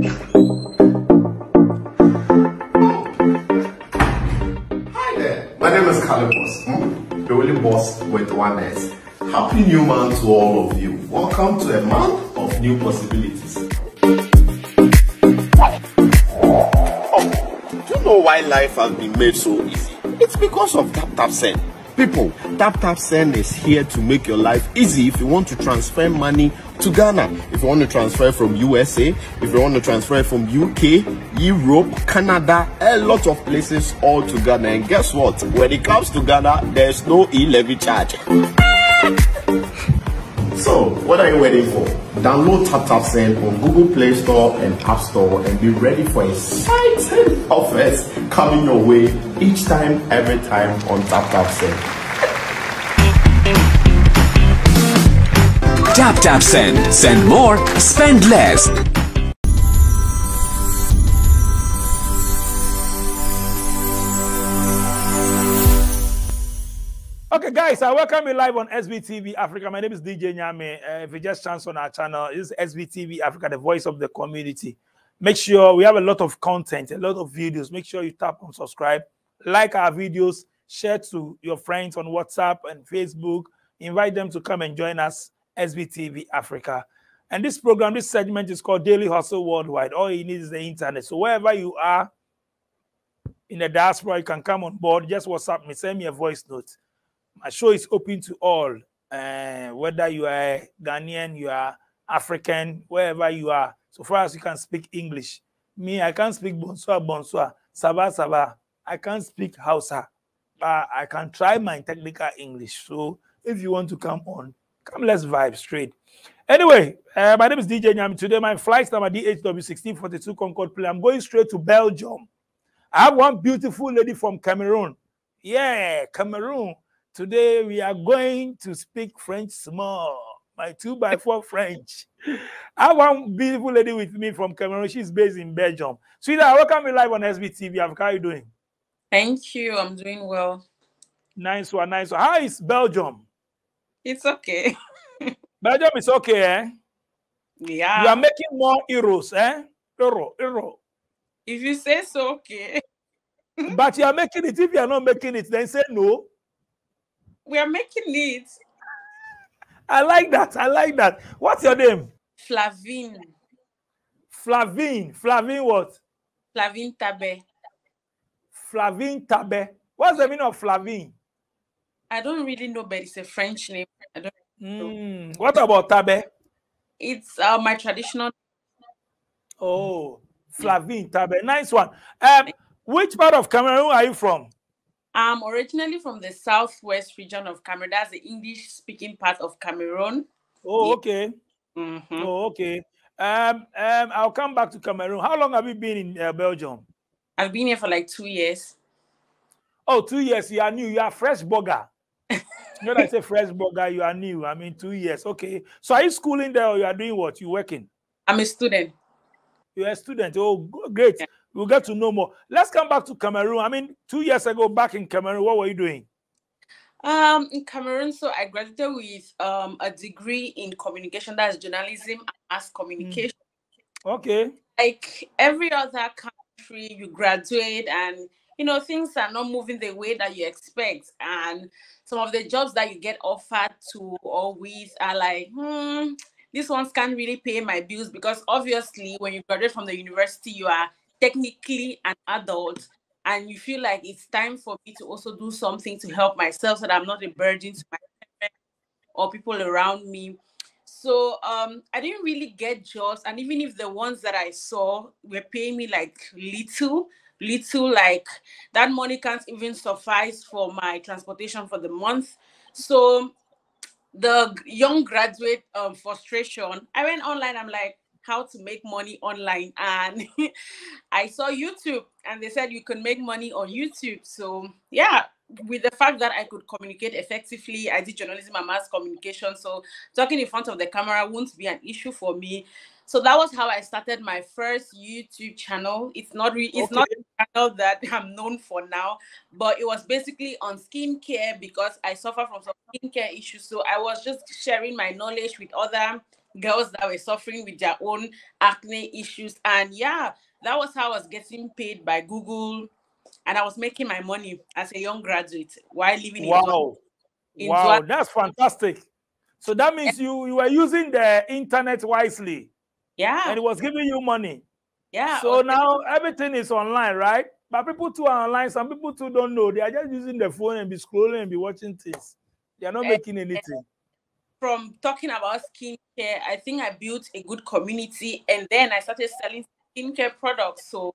Hi there, my name is Calibos, hmm? the only boss with one S. Happy new month to all of you. Welcome to a month of new possibilities. Do you know why life has been made so easy? It's because of Tap Tap Send. People, Tap Tap Send is here to make your life easy if you want to transfer money to Ghana. If you want to transfer from USA, if you want to transfer from UK, Europe, Canada, a lot of places all to Ghana. And guess what? When it comes to Ghana, there's no e-levy charge. So, what are you waiting for? Download TapTapSend on Google Play Store and App Store and be ready for exciting offers coming your way each time, every time on TapTapSend. Tap Tap Send. Send more, spend less. Okay, guys, I welcome you live on SVTV Africa. My name is DJ Nyaami. Uh, if you just chance on our channel, this is SVTV Africa, the voice of the community. Make sure we have a lot of content, a lot of videos. Make sure you tap on subscribe, like our videos, share to your friends on WhatsApp and Facebook. Invite them to come and join us, SVTV Africa. And this program, this segment is called Daily Hustle Worldwide. All you need is the internet. So wherever you are in the diaspora, you can come on board. Just WhatsApp me, send me a voice note my show is open to all, uh, whether you are Ghanaian, you are African, wherever you are. So far as you can speak English. Me, I can't speak bonsoir, bonsoir, saba, saba. I can't speak Hausa, but I can try my technical English. So if you want to come on, come, let's vibe straight. Anyway, uh, my name is DJ Nyaami. Today, my flight number DHW1642 Concorde plane. I'm going straight to Belgium. I have one beautiful lady from Cameroon. Yeah, Cameroon. Today we are going to speak French small. My two by four French. I have one beautiful lady with me from Cameroon. She's based in Belgium. Sweetheart, welcome me live on SVTV. How are you doing? Thank you. I'm doing well. Nice one, nice one. How is Belgium? It's okay. Belgium is okay, eh? Yeah. You are making more euros, eh? Euro, euro. If you say so, okay. but you are making it. If you are not making it, then say no. We are making it. I like that. I like that. What's your name? Flavine. Flavine. Flavine what? Flavine Tabe. Flavine Tabe. What's the meaning of Flavine? I don't really know, but it's a French name. I don't mm. What about Tabe? It's uh, my traditional. Oh, Flavine Tabe. Nice one. Um, which part of Cameroon are you from? I'm originally from the southwest region of Cameroon. That's the English speaking part of Cameroon. Oh, okay. Mm-hmm. Oh, okay. Um, um, I'll come back to Cameroon. How long have you been in uh, Belgium? I've been here for like two years. Oh, two years. You are new. You are fresh burger. You know, I say fresh burger. You are new. I mean, two years. Okay. So, are you schooling there, or you are doing what? You working? I'm a student. You're a student. Oh, great. Yeah. We'll get to know more. Let's come back to Cameroon. I mean, two years ago, back in Cameroon, what were you doing? Um, in Cameroon, so I graduated with um a degree in communication, that's journalism and mass communication. Mm. Okay. Like every other country, you graduate and you know things are not moving the way that you expect, and some of the jobs that you get offered to or with are like, hmm, these ones can't really pay my bills. Because obviously when you graduate from the university, you are technically an adult. And you feel like it's time for me to also do something to help myself so that I'm not a burden to my parents or people around me. So um, I didn't really get jobs, and even if the ones that I saw were paying me like little, little like that money can't even suffice for my transportation for the month. So the young graduate um, frustration, I went online. I'm like, how to make money online and i saw youtube and they said you can make money on youtube so yeah with the fact that i could communicate effectively i did journalism and mass communication so talking in front of the camera won't be an issue for me so that was how i started my first youtube channel it's not really it's okay. not a channel that i'm known for now but it was basically on skincare because i suffer from some skincare issues so i was just sharing my knowledge with other girls that were suffering with their own acne issues. And yeah, that was how I was getting paid by Google. And I was making my money as a young graduate while living in Wow. in Wow, Zwa- that's fantastic. So that means you, you were using the internet wisely Yeah. and it was giving you money. yeah. So okay. now everything is online, right? But people too are online. Some people too don't know. They are just using the phone and be scrolling and be watching things. They are not Eh, making anything. from talking about skincare, I think I built a good community and then I started selling skincare products. So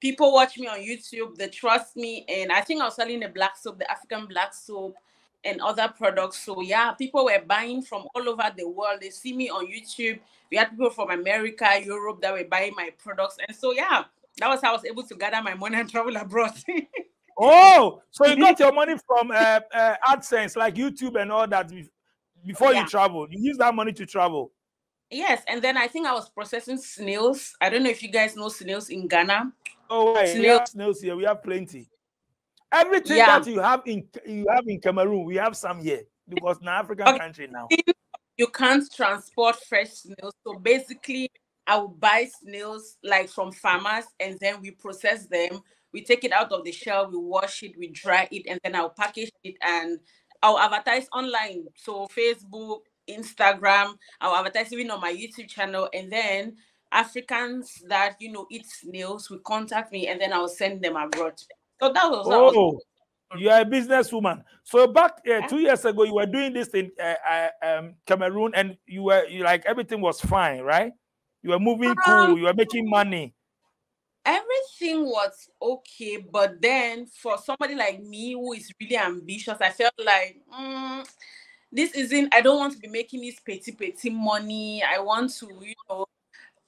people watch me on YouTube, they trust me, and I think I was selling the black soap, the African black soap, and other products. So yeah, people were buying from all over the world. They see me on YouTube. We had people from America, Europe that were buying my products. And so yeah, that was how I was able to gather my money and travel abroad. Oh, so you got your money from uh, uh, AdSense, like YouTube and all that, before Yeah. you travel. You use that money to travel. yes, and then I think I was processing snails. I don't know if you guys know snails in Ghana. Oh, wait, have snails here. We have plenty. Everything Yeah. that you have in you have in Cameroon, we have some here because now African Okay. country now. you can't transport fresh snails. So basically, I will buy snails like from farmers and then we process them. We take it out of the shell, we wash it, we dry it, and then I'll package it and I'll advertise online. So Facebook, Instagram, I'll advertise even on my YouTube channel. And then Africans that you know eat snails will contact me and then I'll send them abroad. So that was, that was Oh, you are a businesswoman. So back uh, two years ago, you were doing this in uh, uh, um, Cameroon, and you were you like everything was fine, right? You were moving cool. Um, You were making money. everything was okay but then for somebody like me who is really ambitious i felt like mm, this isn't i don't want to be making this petty petty money i want to you know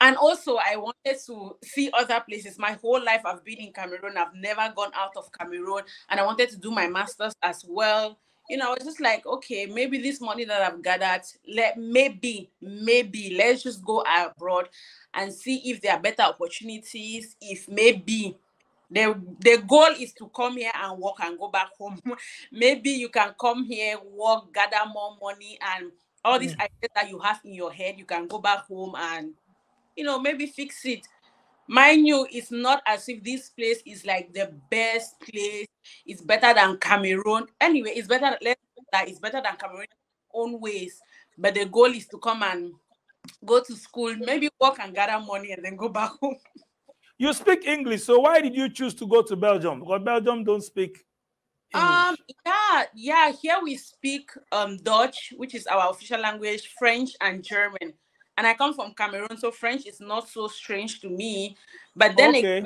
and also i wanted to see other places. My whole life i've been in cameroon. I've never gone out of cameroon. And i wanted to do my masters as well. You know i was just like okay maybe this money that i've gathered let maybe maybe let's just go abroad and see if there are better opportunities. If maybe the the goal is to come here and work and go back home. Maybe you can come here work gather more money and all these hmm. ideas that you have in your head you can go back home and you know maybe fix it mind you it's not as if this place is like the best place it's better than cameroon anyway it's better let's that it's better than cameroon own ways but the goal is to come and go to school maybe work and gather money and then go back home You speak English, so why did you choose to go to Belgium? Because Belgium don't speak English. Um, yeah, yeah. Here we speak um Dutch, which is our official language, French and German. And I come from Cameroon, so French is not so strange to me. But then okay.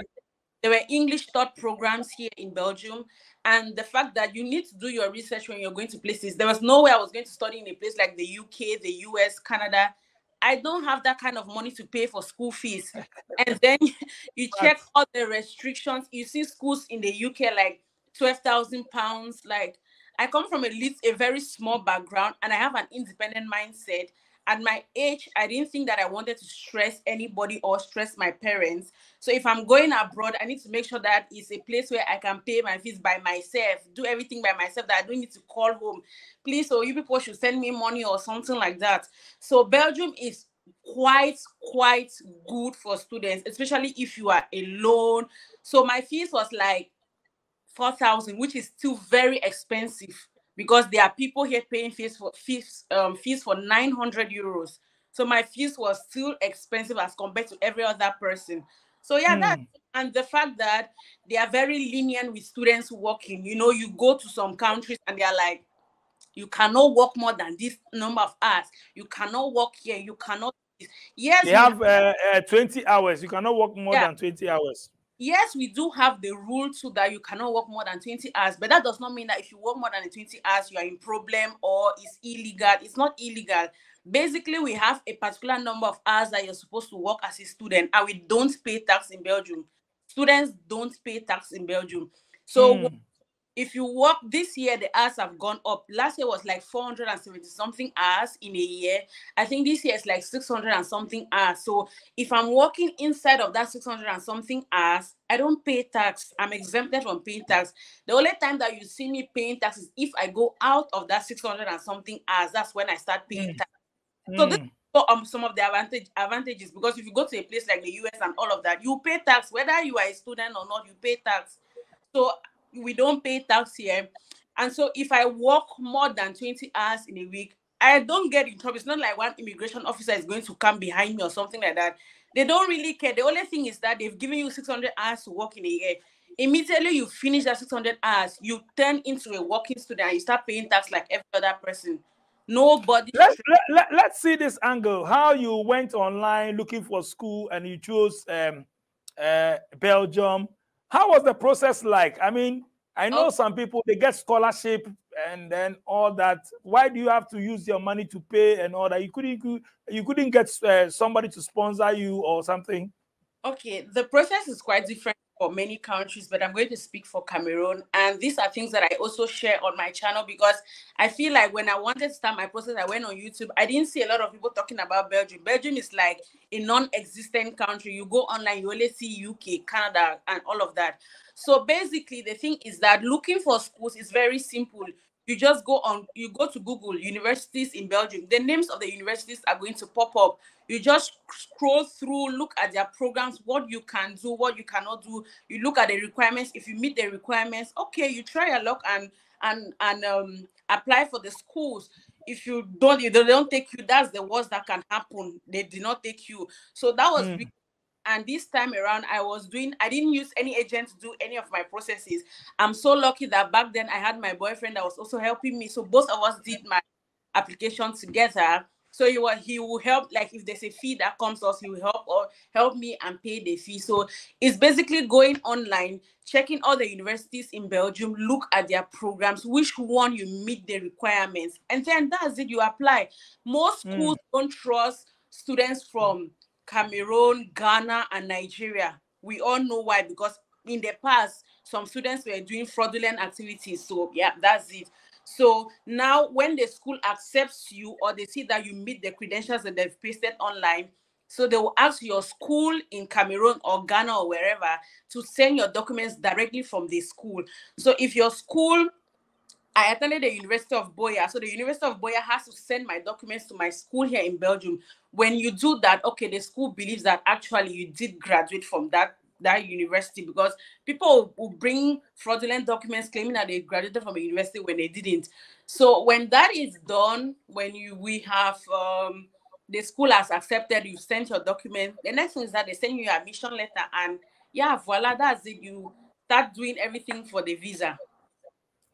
there were English taught programs here in Belgium. And the fact that you need to do your research when you're going to places, there was no way I was going to study in a place like the UK, the US, Canada. I don't have that kind of money to pay for school fees. And then you check all the restrictions. You see schools in the UK like 12,000 pounds. Like, I come from a, a very small background and I have an independent mindset. At my age, I didn't think that I wanted to stress anybody or stress my parents. So if I'm going abroad, I need to make sure that it's a place where I can pay my fees by myself, do everything by myself, that I don't need to call home. Please, so you people should send me money or something like that. So Belgium is quite, quite good for students, especially if you are alone. So my fees was like 4,000, which is still very expensive because there are people here paying fees for fees, um, fees for 900 euros. So my fees was still expensive as compared to every other person. So yeah, that and the fact that they are very lenient with students working. You know, you go to some countries and they are like, you cannot work more than this number of hours. You cannot work here. You cannot. Yes, They have uh, uh, 20 hours. You cannot work more Yeah. than 20 hours. Yes, we do have the rule too that you cannot work more than 20 hours, but that does not mean that if you work more than 20 hours, you are in problem or it's illegal. It's not illegal. Basically, we have a particular number of hours that you're supposed to work as a student, and we don't pay tax in Belgium. Students don't pay tax in Belgium. So Hmm. If you work this year, the hours have gone up. Last year was like 470 something hours in a year. I think this year is like 600 and something hours. So if I'm working inside of that 600 and something hours, I don't pay tax. I'm exempted from paying tax. The only time that you see me paying tax is if I go out of that 600 and something hours. That's when I start paying tax. So this Hmm. is um some of the advantage advantages because if you go to a place like the US and all of that, you pay tax whether you are a student or not. You pay tax. So we don't pay tax here. And so if I work more than 20 hours in a week, I don't get in trouble. It's not like one immigration officer is going to come behind me or something like that. They don't really care. The only thing is that they've given you 600 hours to work in a year. Immediately you finish that 600 hours, you turn into a working student and you start paying tax like every other person. Nobody. Let's let, let, let's see this angle. How you went online looking for school and you chose um, uh, Belgium. How was the process like? I mean, I know oh. some people they get scholarship and then all that. Why do you have to use your money to pay and all that? You couldn't you couldn't get uh, somebody to sponsor you or something. Okay, the process is quite different for many countries, but I'm going to speak for Cameroon. And these are things that I also share on my channel because I feel like when I wanted to start my process, I went on YouTube. I didn't see a lot of people talking about Belgium. Belgium is like a non-existent country. You go online, you only see UK, Canada, and all of that. So basically, the thing is that looking for schools is very simple you just go on you go to google universities in belgium the names of the universities are going to pop up. You just scroll through look at their programs what you can do what you cannot do. You look at the requirements. If you meet the requirements okay you try your luck and and and um apply for the schools. If you don't if they don't take you that's the worst that can happen. They did not take you. So that was mm and this time around i was doing i didn't use any agent to do any of my processes i'm so lucky that back then i had my boyfriend that was also helping me so both of us did my application together so he will he will help like if there's a fee that comes to us he will help or help me and pay the fee so it's basically going online checking all the universities in belgium look at their programs which one you meet the requirements and then that's it you apply most hmm. schools mm. don't trust students from Cameroon, Ghana, and Nigeria. We all know why, because in the past, some students were doing fraudulent activities. So, yeah, that's it. So now, when the school accepts you or they see that you meet the credentials that they've pasted online, so they will ask your school in Cameroon or Ghana or wherever to send your documents directly from the school. So if your school I attended the University of Buea. So the University of Buea has to send my documents to my school here in Belgium. When you do that, okay, the school believes that actually you did graduate from that that university because people will bring fraudulent documents claiming that they graduated from a university when they didn't. So when that is done, when you we have um, the school has accepted, you sent your document. The next thing is that they send you your admission letter, and yeah, voila, that's it. You start doing everything for the visa.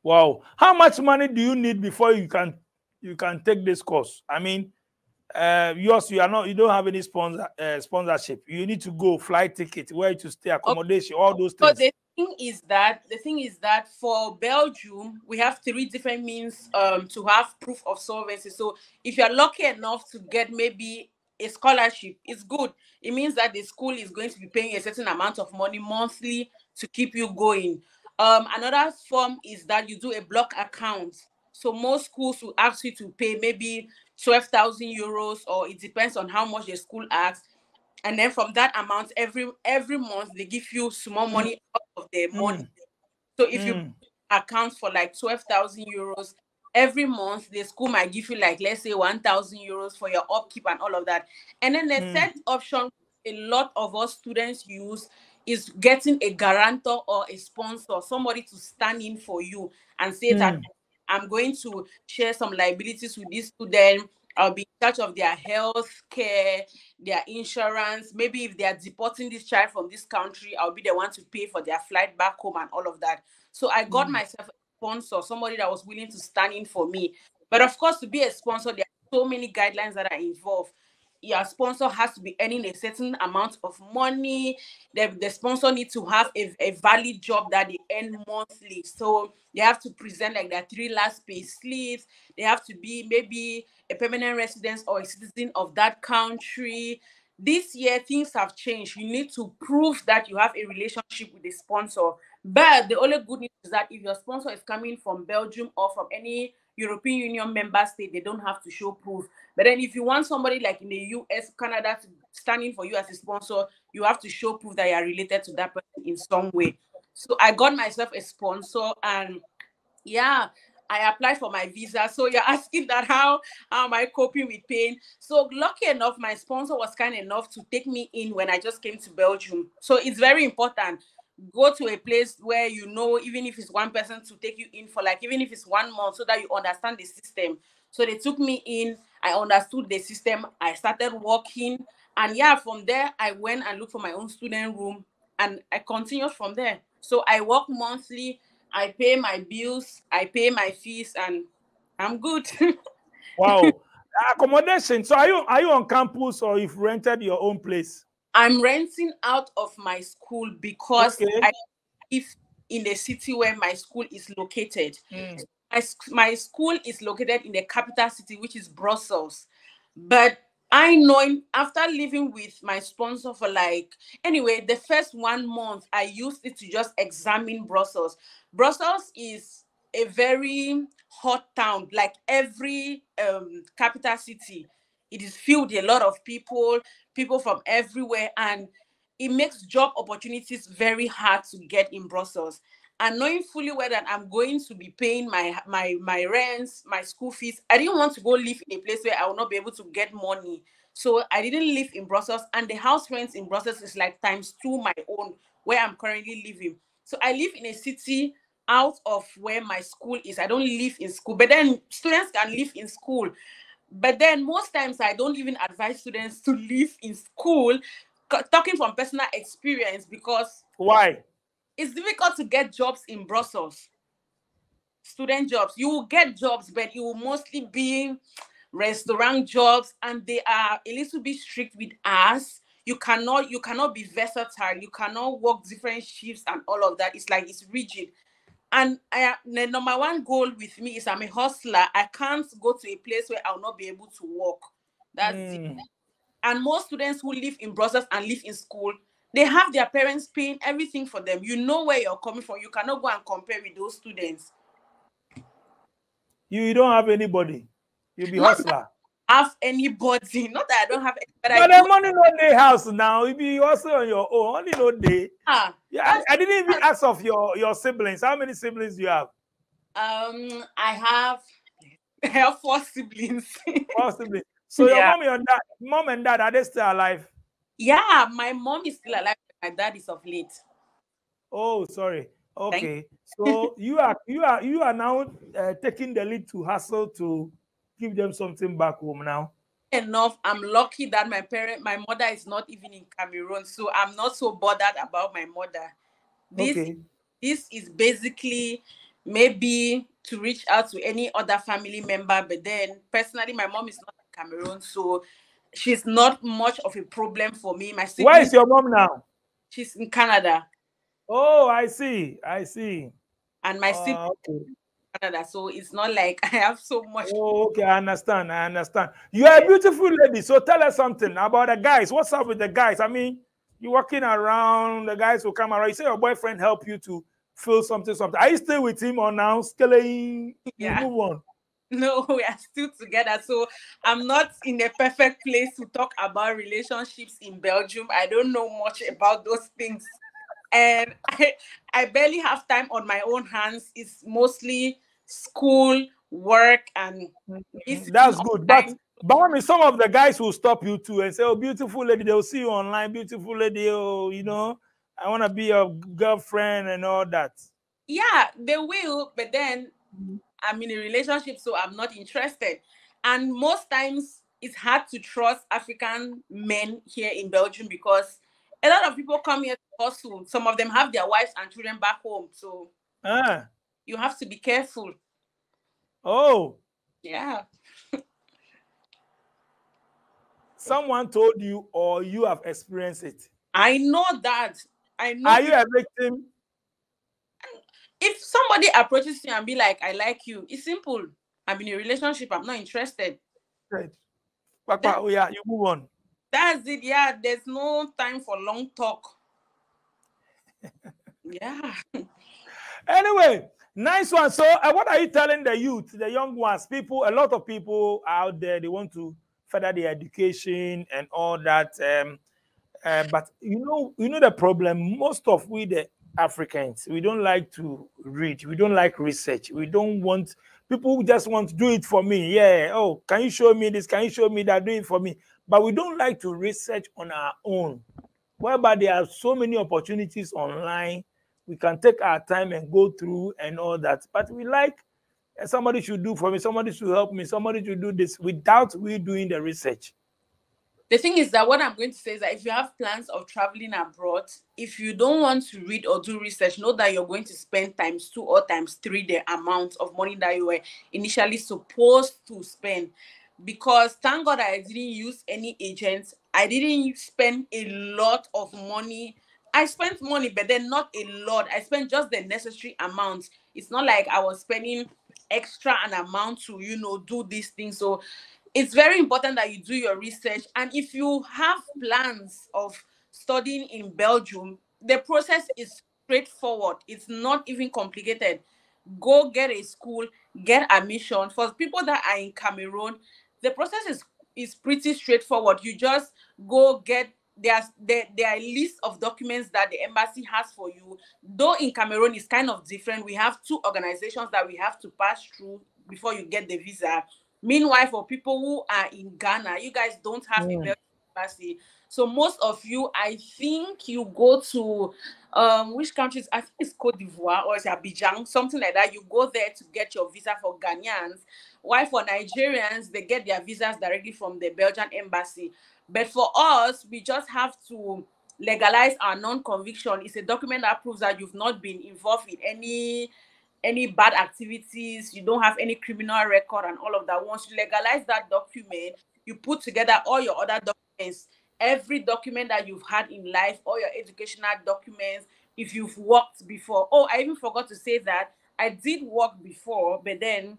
Wow. How much money do you need before you can you can take this course? I mean, uh, yours you are not you don't have any sponsor uh, sponsorship. You need to go flight ticket, where to stay, accommodation, okay. all those things. So the thing is that the thing is that for Belgium we have three different means um to have proof of solvency. So if you are lucky enough to get maybe a scholarship, it's good. It means that the school is going to be paying a certain amount of money monthly to keep you going. Um, another form is that you do a block account. So most schools will ask you to pay maybe 12,000 euros or it depends on how much the school asks. And then from that amount, every every month they give you small money out of their mm. money. So if mm. you account for like 12,000 euros every month, the school might give you like let's say 1,000 euros for your upkeep and all of that. And then the mm. third option a lot of us students use is getting a guarantor or a sponsor, somebody to stand in for you and say mm. that I'm going to share some liabilities with this student. I'll be in charge of their health care, their insurance. Maybe if they are deporting this child from this country, I'll be the one to pay for their flight back home and all of that. So I got mm. myself a sponsor, somebody that was willing to stand in for me. But of course, to be a sponsor, there are so many guidelines that are involved your sponsor has to be earning a certain amount of money. The, the sponsor needs to have a, a valid job that they earn monthly. So they have to present like their three last pay slips. They have to be maybe a permanent resident or a citizen of that country. This year, things have changed. You need to prove that you have a relationship with the sponsor. But the only good news is that if your sponsor is coming from Belgium or from any European Union member state, they don't have to show proof. But then if you want somebody like in the US, Canada to stand for you as a sponsor, you have to show proof that you are related to that person in some way. So I got myself a sponsor and yeah, I applied for my visa. So you're asking that how, how am I coping with pain? So lucky enough, my sponsor was kind enough to take me in when I just came to Belgium. So it's very important. Go to a place where you know, even if it's one person to take you in for like, even if it's one month, so that you understand the system. So they took me in. I understood the system. I started working. And yeah, from there, I went and looked for my own student room and I continued from there. So I work monthly I pay my bills, I pay my fees, and I'm good. wow. Accommodation. So are you are you on campus or you've rented your own place? I'm renting out of my school because okay. I live in the city where my school is located. Mm. My, my school is located in the capital city, which is Brussels. But I know after living with my sponsor for like anyway, the first one month I used it to just examine Brussels. Brussels is a very hot town, like every um, capital city. It is filled with a lot of people, people from everywhere, and it makes job opportunities very hard to get in Brussels. And knowing fully well that I'm going to be paying my my my rents, my school fees, I didn't want to go live in a place where I will not be able to get money. So I didn't live in Brussels, and the house rents in Brussels is like times two my own where I'm currently living. So I live in a city out of where my school is. I don't live in school, but then students can live in school. But then most times I don't even advise students to live in school, talking from personal experience because why? It's difficult to get jobs in Brussels. Student jobs. You will get jobs, but it will mostly be restaurant jobs, and they are a little bit strict with us. You cannot you cannot be versatile. You cannot work different shifts and all of that. It's like it's rigid. And I, the number one goal with me is I'm a hustler. I can't go to a place where I'll not be able to work. That's mm. it. And most students who live in Brussels and live in school, they have their parents paying everything for them. You know where you're coming from. You cannot go and compare with those students. You, you don't have anybody. You'll be hustler. Have anybody? Not that I don't have. But, but the money no day house now. You be also on your own. Only no day. Ah, yeah. I, I, didn't even ask of your your siblings. How many siblings do you have? Um, I have. I have four siblings. four siblings. So yeah. your mom and dad, mom and dad, are they still alive? Yeah, my mom is still alive. My dad is of late. Oh, sorry. Okay, so you are you are you are now uh, taking the lead to hustle to give them something back home now. Enough. I'm lucky that my parent, my mother is not even in Cameroon, so I'm not so bothered about my mother. This okay. this is basically maybe to reach out to any other family member, but then personally, my mom is not in Cameroon, so she's not much of a problem for me. My where is your mom now? She's in Canada. Oh, I see. I see. And my uh, sibling okay. Canada, so it's not like I have so much. Oh, okay, I understand. I understand. You are a beautiful lady, so tell us something about the guys. What's up with the guys? I mean, you're walking around, the guys will come around. You say your boyfriend help you to feel something, something. Are you still with him or now? Scaling, yeah. move on. No, we are still together. So I'm not in a perfect place to talk about relationships in Belgium. I don't know much about those things. And I, I barely have time on my own hands. It's mostly school, work, and mm-hmm. that's good. But but I mean, some of the guys will stop you too and say, "Oh, beautiful lady," they'll see you online, beautiful lady. Oh, you know, I want to be your girlfriend and all that. Yeah, they will, but then I'm in a relationship, so I'm not interested. And most times, it's hard to trust African men here in Belgium because a lot of people come here to hustle. Some of them have their wives and children back home, so ah you have to be careful. Oh. Yeah. Someone told you, or you have experienced it. I know that. I know. Are you a victim? If somebody approaches you and be like, "I like you," it's simple. I'm in a relationship. I'm not interested. Right. Papa, oh yeah, you move on. That's it. Yeah, there's no time for long talk. yeah. anyway, Nice one. So, uh, what are you telling the youth, the young ones, people? A lot of people out there they want to further their education and all that. Um, uh, but you know, you know the problem. Most of we the Africans, we don't like to read. We don't like research. We don't want People who just want to do it for me. Yeah. Oh, can you show me this? Can you show me that? Do it for me. But we don't like to research on our own. Whereby there are so many opportunities online, we can take our time and go through and all that. But we like eh, somebody should do for me, somebody should help me, somebody should do this without we doing the research the thing is that what I'm going to say is that if you have plans of traveling abroad, if you don't want to read or do research, know that you're going to spend times two or times three the amount of money that you were initially supposed to spend. Because thank God I didn't use any agents, I didn't spend a lot of money. I spent money, but then not a lot. I spent just the necessary amount. It's not like I was spending extra an amount to, you know, do these things. So it's very important that you do your research. And if you have plans of studying in Belgium, the process is straightforward. It's not even complicated. Go get a school, get admission. For people that are in Cameroon, the process is is pretty straightforward. You just go get there's there, there are a list of documents that the embassy has for you. Though in Cameroon it's kind of different. We have two organizations that we have to pass through before you get the visa. Meanwhile, for people who are in Ghana, you guys don't have mm. a embassy. So most of you, I think you go to um which countries? I think it's Cote d'Ivoire or it's Abidjan, something like that. You go there to get your visa for Ghanaians. Why for Nigerians, they get their visas directly from the Belgian embassy. But for us, we just have to legalize our non-conviction. It's a document that proves that you've not been involved in any any bad activities, you don't have any criminal record and all of that. Once you legalize that document, you put together all your other documents, every document that you've had in life, all your educational documents, if you've worked before. Oh, I even forgot to say that I did work before, but then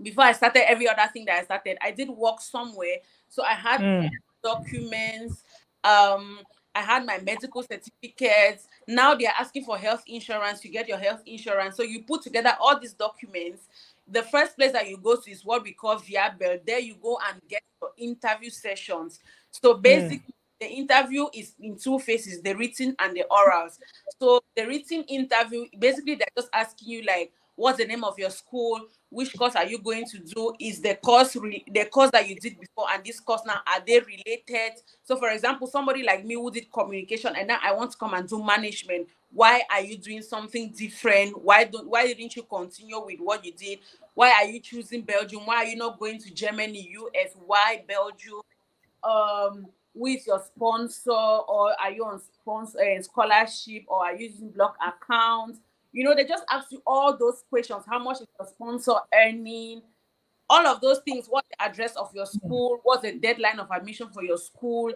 before I started every other thing that I started, I did work somewhere. So I had mm. documents, um, I had my medical certificates. Now they're asking for health insurance. You get your health insurance. So you put together all these documents. The first place that you go to is what we call Viabel. There you go and get your interview sessions. So hmm. basically, mm. the interview is in two phases the written and the orals. So the written interview, basically, they're just asking you, like, what's the name of your school which course are you going to do is the course re- the course that you did before and this course now are they related? So for example somebody like me who did communication and now i want to come and do management why are you doing something different? Why don't why didn't you continue with what you did? Why are you choosing belgium? Why are you not going to germany us why belgium um with your sponsor or are you on sponsor uh, scholarship or are you using block accounts you know, they just ask you all those questions. How much is your sponsor earning? All of those things. What the address of your school? What's the deadline of admission for your school?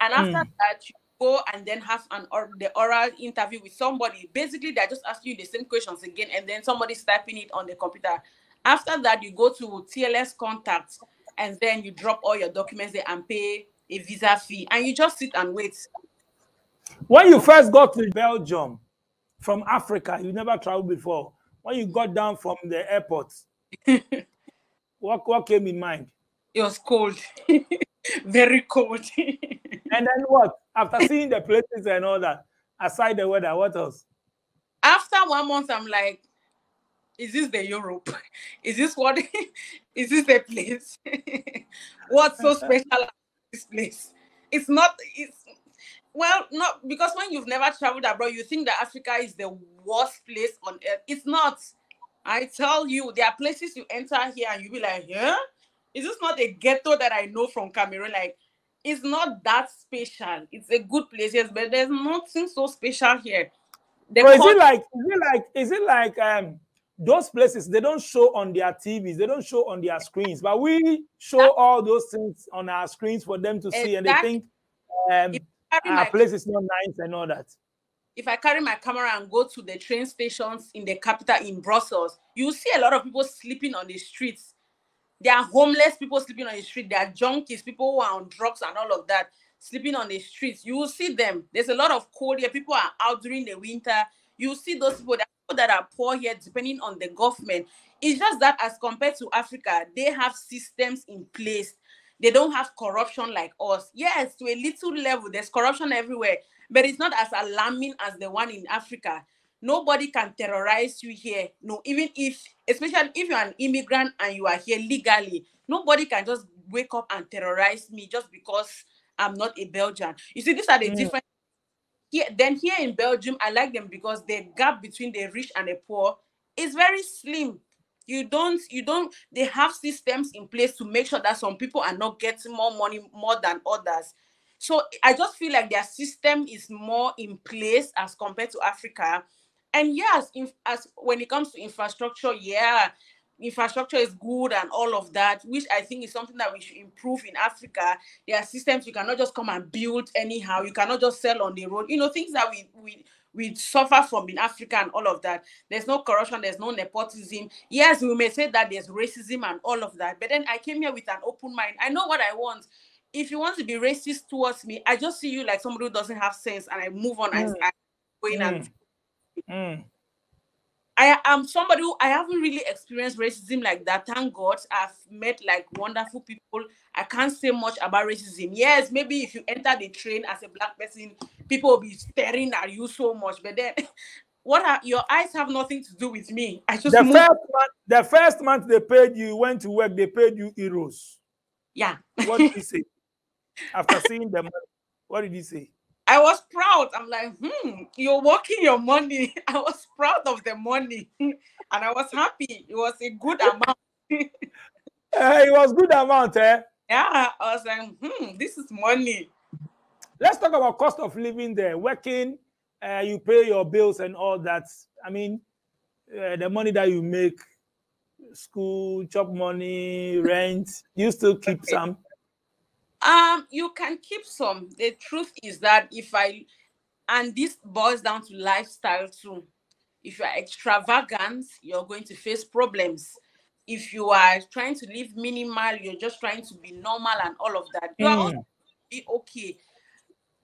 And after mm. that, you go and then have an or the oral interview with somebody. Basically, they just ask you the same questions again, and then somebody's typing it on the computer. After that, you go to TLS contact, and then you drop all your documents there and pay a visa fee, and you just sit and wait. When you first got to Belgium, from Africa, you never traveled before. When you got down from the airport, what, what came in mind? It was cold, very cold. and then what? After seeing the places and all that, aside the weather, what else? After one month, I'm like, is this the Europe? Is this what? is this the place? What's so special about this place? It's not. It's well, not because when you've never traveled abroad, you think that Africa is the worst place on earth. It's not. I tell you, there are places you enter here and you be like, yeah, is this not a ghetto that I know from Cameroon? Like, it's not that special. It's a good place, yes, but there's nothing so special here. The is it like is it like is it like um those places they don't show on their TVs, they don't show on their screens, but we show all those things on our screens for them to see, and they think um, our ah, my, place is not nice and all that. If I carry my camera and go to the train stations in the capital in Brussels, you see a lot of people sleeping on the streets. There are homeless people sleeping on the street. There are junkies, people who are on drugs and all of that, sleeping on the streets. You will see them. There's a lot of cold here. People are out during the winter. You see those people that, people that are poor here, depending on the government. It's just that as compared to Africa, they have systems in place they don't have corruption like us. Yes, to a little level, there's corruption everywhere, but it's not as alarming as the one in Africa. nobody can terrorize you here. No, even if, especially if you're an immigrant and you are here legally, nobody can just wake up and terrorize me just because I'm not a Belgian. You see, these are the Mm. different. Here, then here in Belgium, I like them because the gap between the rich and the poor is very slim. You don't, you don't. They have systems in place to make sure that some people are not getting more money more than others. So I just feel like their system is more in place as compared to Africa. And yes, if, as when it comes to infrastructure, yeah, infrastructure is good and all of that, which I think is something that we should improve in Africa. There are systems you cannot just come and build anyhow. You cannot just sell on the road. You know, things that we we we suffer from in Africa and all of that. There's no corruption, there's no nepotism. Yes, we may say that there's racism and all of that, but then I came here with an open mind. I know what I want. If you want to be racist towards me, I just see you like somebody who doesn't have sense and I move on and Mm. I go in and Mm. I am somebody who I haven't really experienced racism like that. Thank God. I've met like wonderful people. I can't say much about racism. Yes, maybe if you enter the train as a black person, people will be staring at you so much. But then what are your eyes have nothing to do with me. I just The move- first month, the first month they paid you, you went to work, they paid you euros. yeah. What did he say? After seeing the money, what did he say? I was proud. I'm like, hmm, you're working your money. I was proud of the money. and I was happy. It was a good amount. Eh, it was good amount, eh? yeah. I was like, hmm, this is money. Let's talk about cost of living there. Working, uh, you pay your bills and all that. I mean, uh, the money that you make, school, job money, rent, you still keep Okay. some. Um, you can keep some. The truth is that if I, and this boils down to lifestyle too. If you are extravagant, you're going to face problems. If you are trying to live minimal, you're just trying to be normal and all of that. You are Mm. be okay.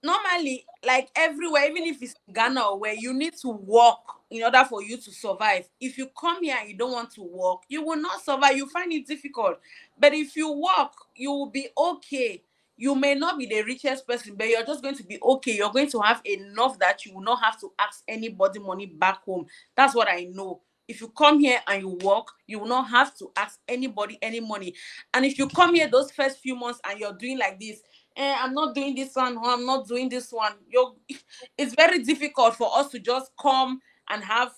Normally, like everywhere, even if it's Ghana or where you need to walk in order for you to survive. If you come here and you don't want to walk, you will not survive. You find it difficult. But if you walk, you will be okay. You may not be the richest person, but you're just going to be okay. You're going to have enough that you will not have to ask anybody money back home. That's what I know. If you come here and you work, you will not have to ask anybody any money. And if you come here those first few months and you're doing like this, eh, I'm not doing this one, or I'm not doing this one, you're it's very difficult for us to just come and have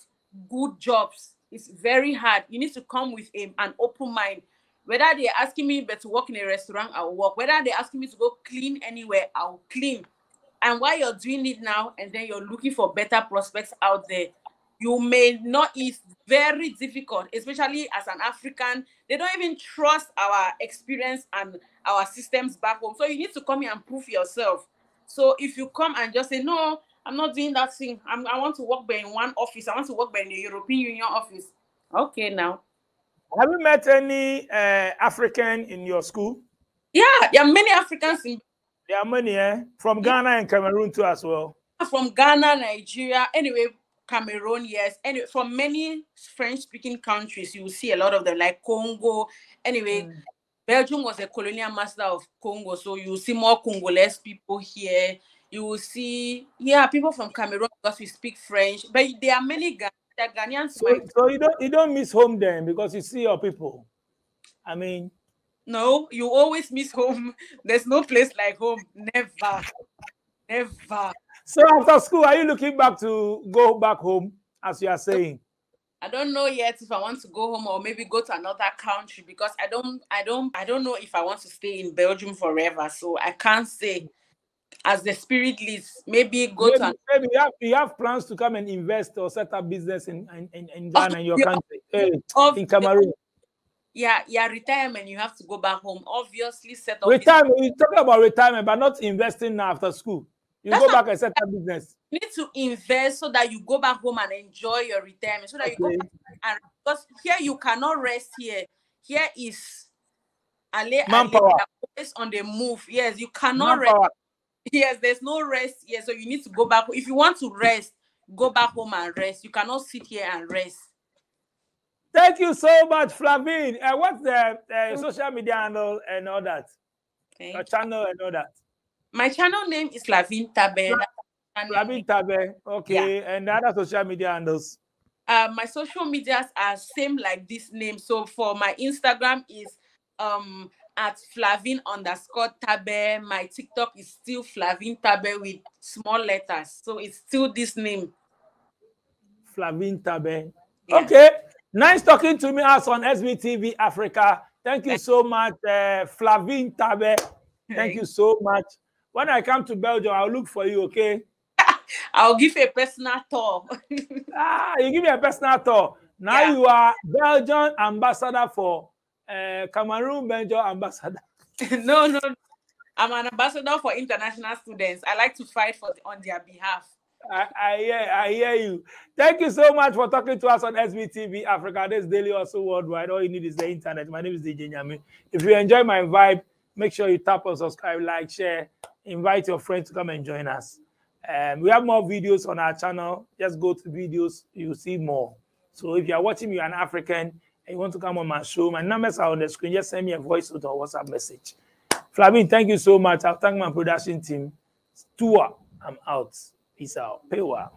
good jobs. It's very hard. You need to come with a, an open mind. Whether they're asking me to work in a restaurant, I'll work. Whether they're asking me to go clean anywhere, I'll clean. And while you're doing it now, and then you're looking for better prospects out there, you may not. It's very difficult, especially as an African. They don't even trust our experience and our systems back home. So you need to come here and prove yourself. So if you come and just say, no, I'm not doing that thing. I'm, I want to work by in one office. I want to work by in the European Union office. Okay, now. Have you met any uh, African in your school? Yeah, there are many Africans in, There are many, eh? From Ghana and Cameroon too, as well. from Ghana, Nigeria, anyway, Cameroon, yes. Anyway, from many French-speaking countries, you will see a lot of them, like Congo. Anyway, Belgium was a colonial master of Congo, so you will see more Congolese people here. You will see, yeah, people from Cameroon because we speak French, but there are many Ghan- there are Ghanaians. So, so you don't you don't miss home then because you see your people. I mean, No, you always miss home. There's no place like home. Never, never. so after school, are you looking back to go back home, as you are saying? I don't know yet if I want to go home or maybe go to another country because I don't I don't I don't know if I want to stay in Belgium forever. So I can't say as the spirit leads, maybe go maybe, to an- maybe you have you have plans to come and invest or set up business in in, in, Ghana, in your country, eh, of in Cameroon. yeah, yeah, retirement, you have to go back home. Obviously set up business. Retirement, you're talking about retirement, but not investing now after school. You That's go back and set up business. You need to invest so that you go back home and enjoy your retirement. So that you go back and because here you cannot rest here. Here is Ale, Ale, Manpower. always on the move. Yes, you cannot rest. Yes, there's no rest here. So you need to go back. If you want to rest, go back home and rest. You cannot sit here and rest. Thank you so much, Flavine. Uh, what's the uh, social media handle and all that? Okay. Your channel and all that. My channel name is Lavin Tabela. Flavin Tabe. Okay. And other social media handles. Uh, my social medias are same like this name. So for my Instagram is um at Flavin underscore Tabe. My TikTok is still Flavin Tabe with small letters. So it's still this name. Flavin Tabe. Yeah. Okay. Nice talking to me us on SVTV Africa. Thank you so much, uh, Flavin Tabe. Thank you so much. When I come to Belgium, I'll look for you, okay? I'll give a personal tour. Ah, you give me a personal tour. Now Yeah. you are Belgian ambassador for uh, Cameroon, Belgium ambassador. no, no. I'm an ambassador for international students. I like to fight for on their behalf. I, I hear, I hear you. Thank you so much for talking to us on SVTV Africa. This daily also worldwide. All you need is the internet. My name is DJ Nyaami. If you enjoy my vibe, make sure you tap on subscribe, like, share, invite your friends to come and join us. Um, we have more videos on our channel. Just go to videos, you'll see more. So if you are watching you're an African, you want to come on my show, my numbers are on the screen. Just send me a voice note or WhatsApp message. Flavin, thank you so much. I'll thank my production team. Tua, I'm out. Peace out. Pewa.